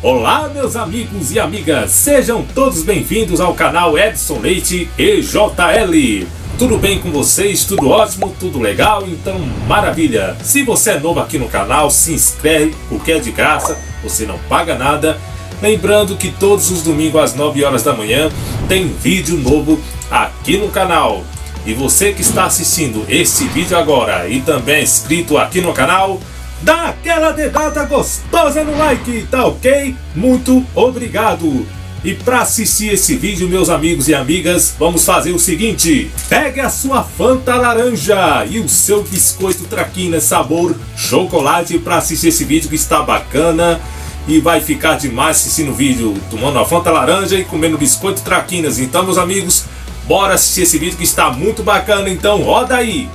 Olá, meus amigos e amigas, sejam todos bem-vindos ao canal Edson Leite EJL. Tudo bem com vocês? Tudo ótimo? Tudo legal? Então, maravilha! Se você é novo aqui no canal, se inscreve, porque é de graça, você não paga nada. Lembrando que todos os domingos às 9 horas da manhã tem vídeo novo aqui no canal. E você que está assistindo esse vídeo agora e também é inscrito aqui no canal, Dá aquela dedada gostosa no like, tá ok? Muito obrigado! E para assistir esse vídeo, meus amigos e amigas, vamos fazer o seguinte: pegue a sua Fanta laranja e o seu biscoito traquina sabor chocolate para assistir esse vídeo que está bacana e vai ficar demais assistindo o vídeo, tomando a Fanta laranja e comendo biscoito traquinas. Então, meus amigos, bora assistir esse vídeo que está muito bacana. Então, roda aí!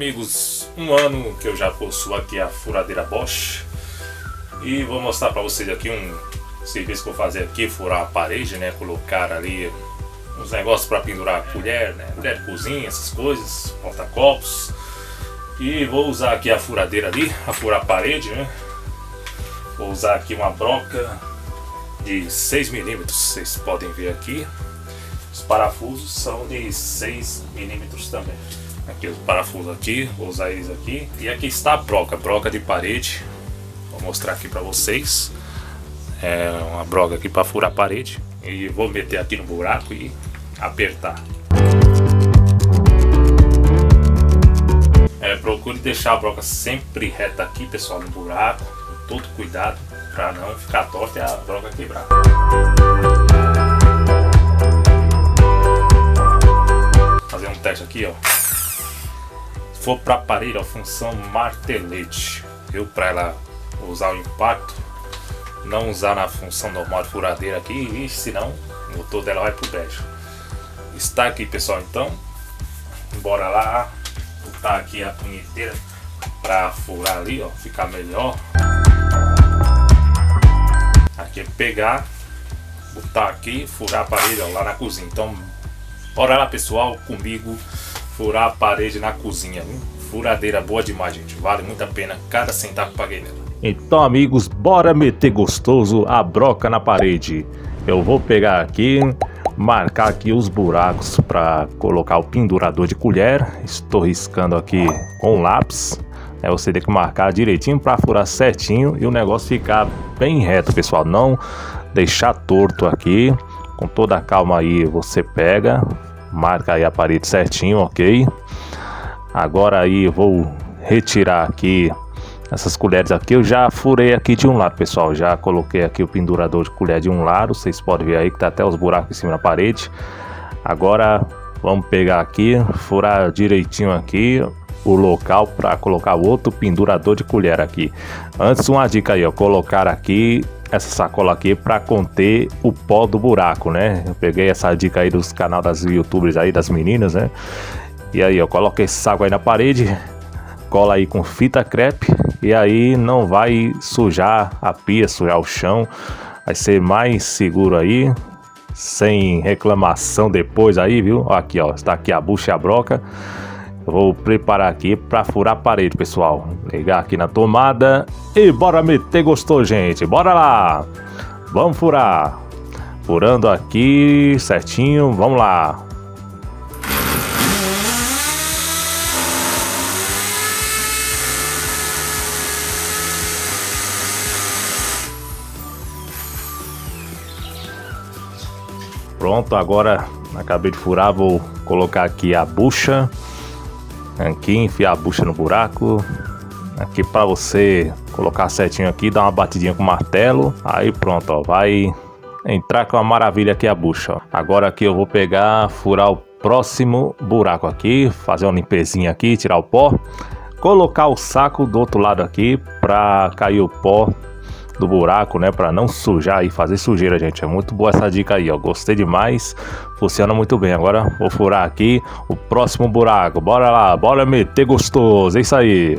Amigos, um ano que eu já possuo aqui a furadeira Bosch. E vou mostrar para vocês aqui um serviço que eu vou fazer aqui, furar a parede, né, colocar ali uns negócios para pendurar a colher, né, colher de cozinha, essas coisas, porta-copos. E vou usar aqui a furadeira ali, a furar a parede, né, vou usar aqui uma broca de 6 milímetros, vocês podem ver aqui, os parafusos são de 6 milímetros também. Aqui os parafusos aqui, vou usar eles aqui. E aqui está a broca, broca de parede. Vou mostrar aqui para vocês. É uma broca aqui para furar a parede. E vou meter aqui no buraco e apertar. É, procure deixar a broca sempre reta aqui, pessoal, no buraco. Com todo cuidado para não ficar torta e a broca quebrar. Fazer um teste aqui, ó for para parede, a função martelete, viu? Para ela usar o impacto, não usar na função normal de furadeira aqui, e senão o motor dela vai pro brejo. Está aqui, pessoal, então, bora lá botar aqui a punheteira para furar ali, ó, ficar melhor. Aqui é pegar, botar aqui, furar a parede, ó, lá na cozinha. Então, bora lá, pessoal, comigo furar a parede na cozinha. Furadeira boa demais, gente. Vale muito a pena cada centavo que paguei nela. Então, amigos, bora meter gostoso a broca na parede. Eu vou pegar aqui, marcar aqui os buracos para colocar o pendurador de colher. Estou riscando aqui com lápis. É você tem que marcar direitinho para furar certinho e o negócio ficar bem reto, pessoal. Não deixar torto aqui. Com toda a calma aí você pega, marca aí a parede certinho, ok? Agora aí vou retirar aqui essas colheres aqui, eu já furei aqui de um lado, pessoal, já coloquei aqui o pendurador de colher de um lado, vocês podem ver aí que tá até os buracos em cima da parede. Agora vamos pegar aqui, furar direitinho aqui o local para colocar o outro pendurador de colher aqui. Antes uma dica aí, ó, colocar aqui essa sacola aqui para conter o pó do buraco, né? Eu peguei essa dica aí dos canais das youtubers aí, das meninas, né? E aí, ó, coloca esse saco aí na parede, cola aí com fita crepe e aí não vai sujar a pia, sujar o chão. Vai ser mais seguro aí, sem reclamação depois aí, viu? Aqui, ó, está aqui a bucha e a broca. Vou preparar aqui para furar a parede, pessoal. Ligar aqui na tomada e bora meter gostou, gente. Bora lá. Vamos furar. Furando aqui certinho. Vamos lá. Pronto, agora acabei de furar, vou colocar aqui a bucha Aqui, enfiar a bucha no buraco. Aqui para você colocar certinho aqui, dar uma batidinha com o martelo. Aí pronto, ó, vai entrar com a maravilha aqui a bucha. Ó. Agora aqui eu vou pegar, furar o próximo buraco aqui, fazer uma limpezinha aqui, tirar o pó. Colocar o saco do outro lado aqui para cair o pó do buraco, né? Para não sujar e fazer sujeira, gente. É muito boa essa dica aí, ó. Gostei demais. Funciona muito bem. Agora vou furar aqui o próximo buraco. Bora lá, bora meter gostoso. É isso aí.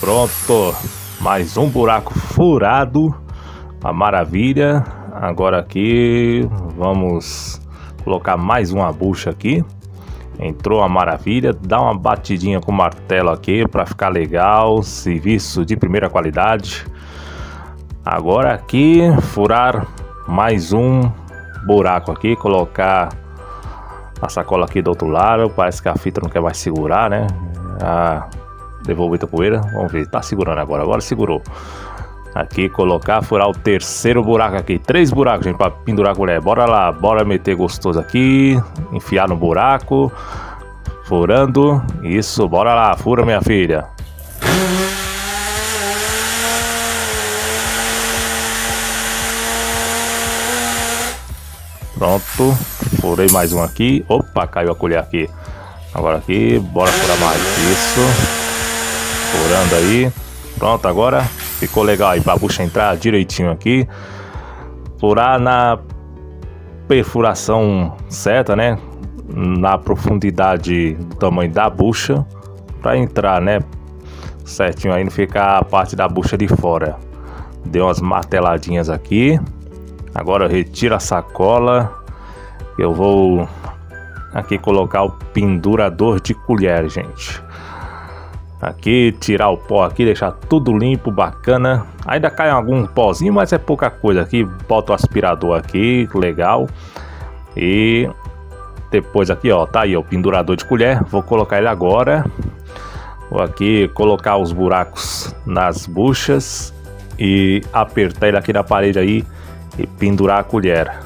Pronto, mais um buraco furado, a maravilha. Agora aqui vamos colocar mais uma bucha aqui. Entrou a maravilha, dá uma batidinha com o martelo aqui para ficar legal, serviço de primeira qualidade. Agora aqui furar mais um buraco aqui, colocar a sacola aqui do outro lado, parece que a fita não quer mais segurar, né? Ah, devolver a poeira, vamos ver, tá segurando agora, agora segurou. Aqui, colocar, furar o terceiro buraco aqui. Três buracos, gente, pra pendurar a colher. Bora lá, bora meter gostoso aqui. Enfiar no buraco. Furando. Isso, bora lá, fura minha filha. Pronto, furei mais um aqui. Opa, caiu a colher aqui. Agora aqui, bora furar mais. Isso. Furando aí. Pronto, agora ficou legal aí para a bucha entrar direitinho aqui. Furar na perfuração certa, né? Na profundidade do tamanho da bucha para entrar, né? Certinho aí, não ficar a parte da bucha de fora. Deu umas marteladinhas aqui. Agora retira a sacola. Eu vou aqui colocar o pendurador de colher, gente. Aqui, tirar o pó aqui, deixar tudo limpo, bacana. Ainda cai algum pozinho, mas é pouca coisa aqui. Bota o aspirador aqui, legal. E depois aqui, ó, tá aí o pendurador de colher. Vou colocar ele agora. Vou aqui colocar os buracos nas buchas e apertar ele aqui na parede aí e pendurar a colher.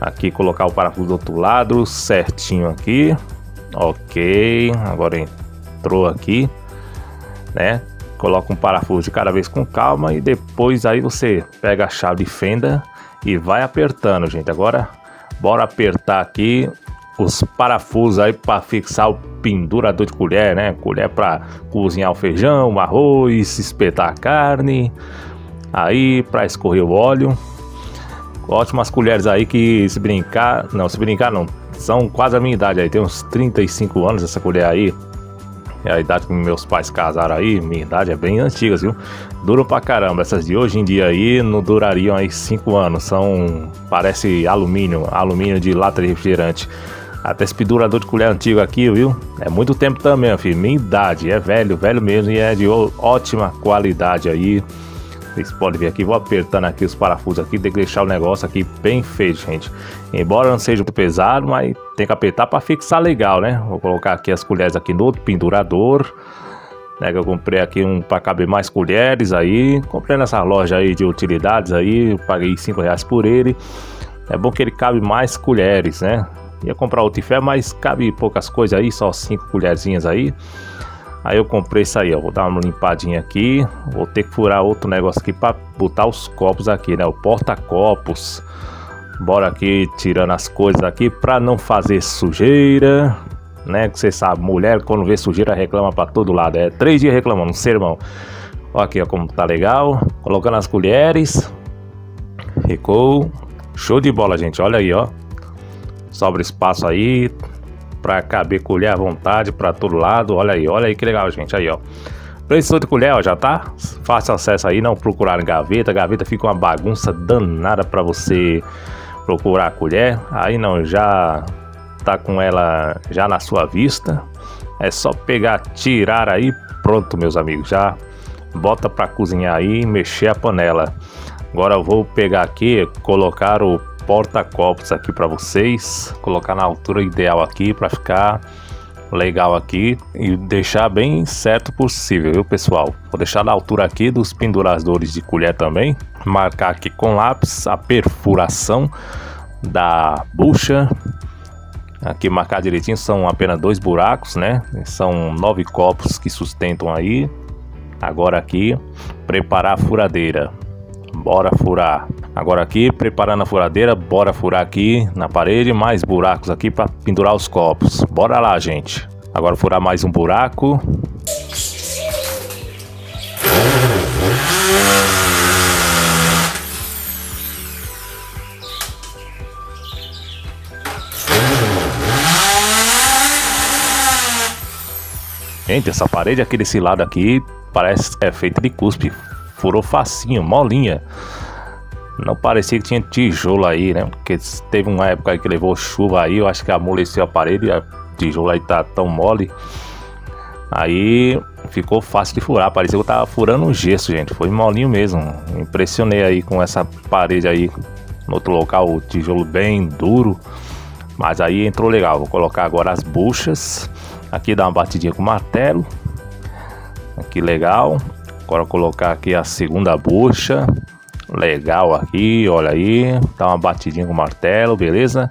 Aqui colocar o parafuso do outro lado, certinho aqui. Ok, agora entrou aqui, né? Coloca um parafuso de cada vez com calma e depois aí você pega a chave de fenda e vai apertando, gente. Agora, bora apertar aqui os parafusos aí para fixar o pendurador de colher, né? Colher para cozinhar o feijão, o arroz, espetar a carne, aí para escorrer o óleo. Ótimas colheres aí que se brincar, não, se brincar não, são quase a minha idade aí, tem uns 35 anos essa colher aí. É a idade que meus pais casaram aí, minha idade é bem antiga, viu? Duram pra caramba. Essas de hoje em dia aí não durariam aí 5 anos. São, parece alumínio, alumínio de lata de refrigerante. Até esse pendurador de colher antigo aqui, viu? É muito tempo também, filho. Minha idade, é velho, velho mesmo e é de ótima qualidade aí. Vocês podem ver aqui, vou apertando aqui os parafusos aqui, tem que deixar o negócio aqui bem feito, gente. Embora não seja muito pesado, mas tem que apertar para fixar legal, né? Vou colocar aqui as colheres aqui no outro pendurador. Né, que eu comprei aqui um para caber mais colheres aí. Comprei nessa loja aí de utilidades aí, paguei 5 reais por ele. É bom que ele cabe mais colheres, né? Ia comprar outro fé, mas cabe poucas coisas aí, só 5 colherzinhas aí. Aí eu comprei isso aí, ó. Vou dar uma limpadinha aqui. Vou ter que furar outro negócio aqui para botar os copos aqui, né? O porta-copos. Bora aqui tirando as coisas aqui para não fazer sujeira, né? Que você sabe, mulher quando vê sujeira reclama para todo lado. É três dias reclamando, sermão. Ó aqui, ó, como tá legal. Colocando as colheres. Ficou show de bola, gente. Olha aí, ó. Sobra espaço aí para caber colher à vontade para todo lado. Olha aí, olha aí que legal, gente. Aí, ó. Preço de colher, ó, já tá? Fácil acesso aí, não procurar em gaveta. Gaveta fica uma bagunça danada para você procurar a colher. Aí não, já tá com ela já na sua vista. É só pegar, tirar aí, pronto, meus amigos. Já bota para cozinhar aí mexer a panela. Agora eu vou pegar aqui, colocar o porta-copos aqui para vocês, colocar na altura ideal aqui para ficar legal aqui e deixar bem certo possível, viu pessoal? Vou deixar na altura aqui dos penduradores de colher também, marcar aqui com lápis a perfuração da bucha. Aqui marcar direitinho, são apenas dois buracos, né? São nove copos que sustentam aí. Agora aqui, preparar a furadeira bora furar. Agora aqui, preparando a furadeira, bora furar aqui na parede, mais buracos aqui para pendurar os copos. Bora lá, gente. Agora furar mais um buraco. Gente, essa parede aqui desse lado aqui parece que é feita de cuspe. Furou facinho, molinha. Não parecia que tinha tijolo aí, né? Porque teve uma época aí que levou chuva aí, eu acho que amoleceu a parede, a tijolo aí tá tão mole. Aí ficou fácil de furar, parecia que eu tava furando um gesso, gente. Foi molinho mesmo. Impressionei aí com essa parede aí. No outro local, o tijolo bem duro. Mas aí entrou legal. Vou colocar agora as buchas. Aqui dá uma batidinha com martelo. Aqui legal. Agora colocar aqui a segunda bucha. Legal aqui, olha aí. Dá uma batidinha com o martelo, beleza?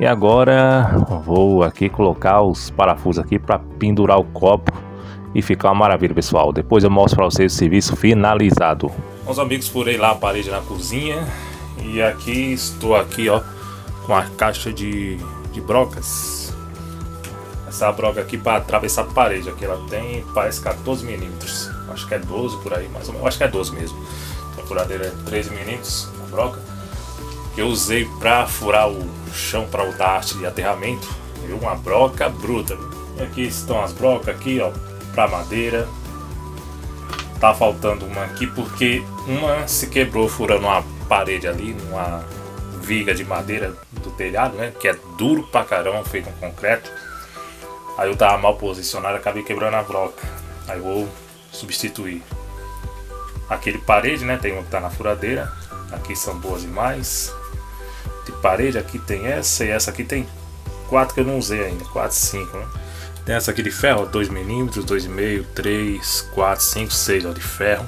E agora vou aqui colocar os parafusos aqui para pendurar o copo e ficar uma maravilha, pessoal. Depois eu mostro para vocês o serviço finalizado. Os amigos, furei lá a parede na cozinha e aqui estou aqui, ó, com a caixa de, de brocas. Essa broca aqui para atravessar a parede, aqui ela tem, parece 14 milímetros. Acho que é 12 por aí, mais ou menos. Acho que é 12 mesmo. A furadeira é 13 milímetros, a broca. Que eu usei para furar o chão para o arte de aterramento. Viu? Uma broca bruta. E aqui estão as brocas aqui, ó, para madeira. Tá faltando uma aqui porque uma se quebrou furando uma parede ali, numa viga de madeira do telhado, né? Que é duro pra caramba, feito um concreto. Aí eu tava mal posicionado, acabei quebrando a broca. Aí eu vou substituir aquele parede, né? Tem uma que tá na furadeira. Aqui são boas demais de parede, aqui tem essa e essa aqui tem quatro que eu não usei ainda, 4, 5, né? Tem essa aqui de ferro, 2mm, 2,5, 3, 4, 5, 6 ó, de ferro.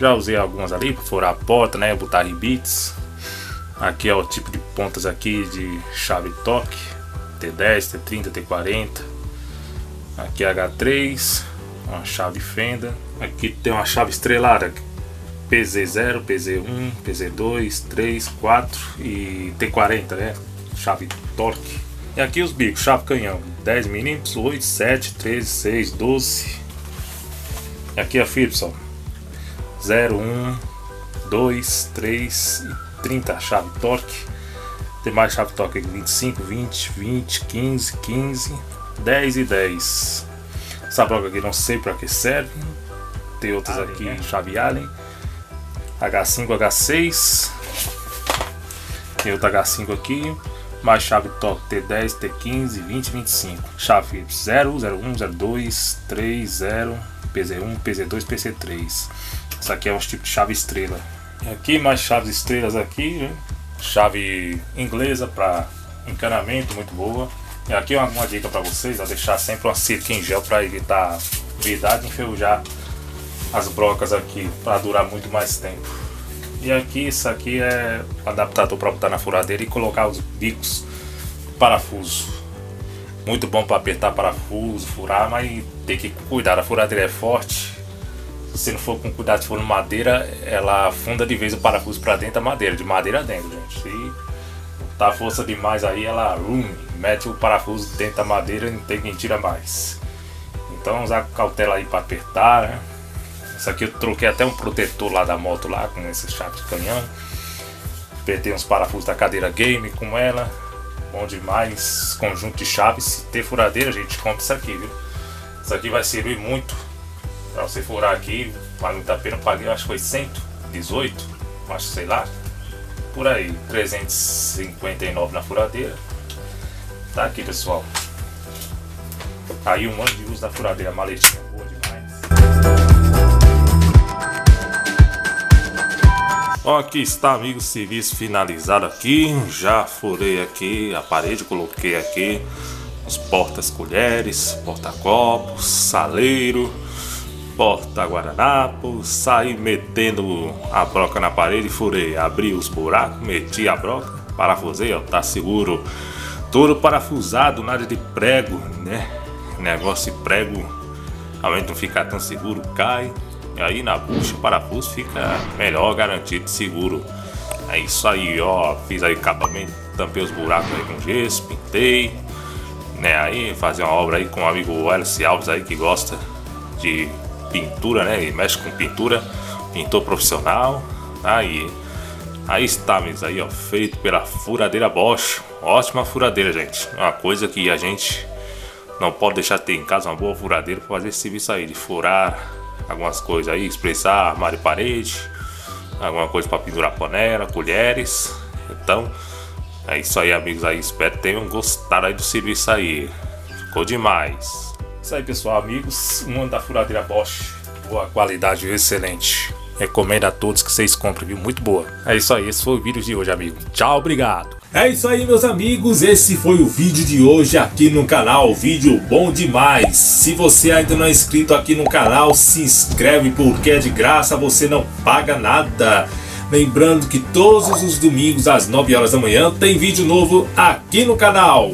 Já usei algumas ali para furar a porta, né? Botar ribites. Aqui é o tipo de pontas aqui de chave toque. T10, T30, T40. Aqui é H3, uma chave fenda. Aqui tem uma chave estrelada PZ0, PZ1, PZ2, 3, 4 e T40, né? Chave torque. E aqui os bicos, chave canhão, 10 mm, 8, 7, 13, 6, 12. E aqui a Philips, ó, 0, 1, 2, 3 e 30, chave torque. Tem mais chave torque aqui, 25, 20, 20, 15, 15, 10 e 10. Essa bloca aqui não sei para que serve. Tem outras Allen, aqui, né? chave Allen. H5, H6. Tem outro H5 aqui. Mais chave toque T10, T15, 20, 25. Chave 0, 01, 02, 3, 0, PZ1, PZ2, PC3. Essa aqui é um tipo de chave estrela. Aqui mais chaves estrelas aqui. Né? Chave inglesa para encanamento, muito boa. E aqui uma, uma dica para vocês, é deixar sempre uma cerca em gel para evitar umidade e enferrujar as brocas aqui para durar muito mais tempo. E aqui, isso aqui é adaptador para botar na furadeira e colocar os bicos parafuso. Muito bom para apertar parafuso, furar, mas tem que cuidar. A furadeira é forte. Se não for com cuidado, se for madeira, ela afunda de vez o parafuso para dentro da madeira, de madeira dentro, gente. Se tá força demais aí, ela um, mete o parafuso dentro da madeira e não tem quem tira mais. Então usar cautela aí para apertar, né? Isso aqui eu troquei até um protetor lá da moto lá com esse chave de canhão. Apertei uns parafusos da cadeira game com ela. Bom demais. Conjunto de chaves. Se ter furadeira, a gente compra isso aqui, viu? Isso aqui vai servir muito para você furar aqui. Vale muito a pena. Paguei, acho que foi 118. Acho, sei lá. Por aí. 359 na furadeira. Tá aqui, pessoal. Aí um ano de uso da furadeira, maletinha boa demais. Ó, aqui está, amigo, serviço finalizado aqui. Já furei aqui a parede, coloquei aqui os portas-colheres, porta-copos, saleiro, porta-guardanapo. Saí metendo a broca na parede, furei, abri os buracos, meti a broca, parafusei, ó, tá seguro. Todo parafusado, nada de prego, né? Negócio de prego, de não ficar tão seguro, cai. E aí na bucha o parafuso fica melhor, garantido, seguro. É isso aí, ó. Fiz aí acabamento, tampei os buracos aí com gesso, pintei. Né, aí fazer uma obra aí com o amigo Alice Alves aí que gosta de pintura, né? E mexe com pintura, pintor profissional. Aí, aí está, mesmo aí, ó, feito pela furadeira Bosch. Ótima furadeira, gente. Uma coisa que a gente não pode deixar de ter em casa uma boa furadeira para fazer esse serviço aí, de furar algumas coisas aí, expressar armário e parede, alguma coisa para pendurar panela, colheres. Então, é isso aí, amigos aí. Espero que tenham gostado aí do serviço aí. Ficou demais. Isso aí, pessoal, amigos. O mundo da furadeira Bosch. Boa qualidade, excelente. Recomendo a todos que vocês comprem, viu? Muito boa. É isso aí, esse foi o vídeo de hoje, amigo. Tchau, obrigado. É isso aí, meus amigos. Esse foi o vídeo de hoje aqui no canal. Vídeo bom demais. Se você ainda não é inscrito aqui no canal, se inscreve porque é de graça, você não paga nada. Lembrando que todos os domingos às 9 horas da manhã tem vídeo novo aqui no canal.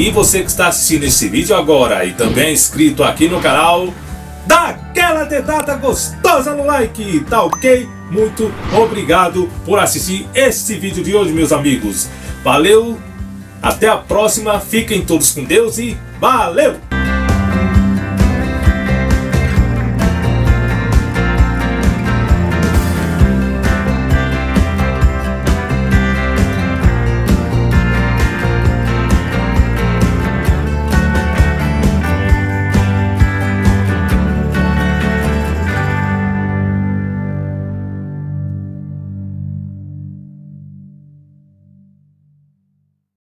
E você que está assistindo esse vídeo agora e também é inscrito aqui no canal, dá aquela dedada gostosa no like, tá ok? Muito obrigado por assistir este vídeo de hoje, meus amigos. Valeu, até a próxima, fiquem todos com Deus e valeu!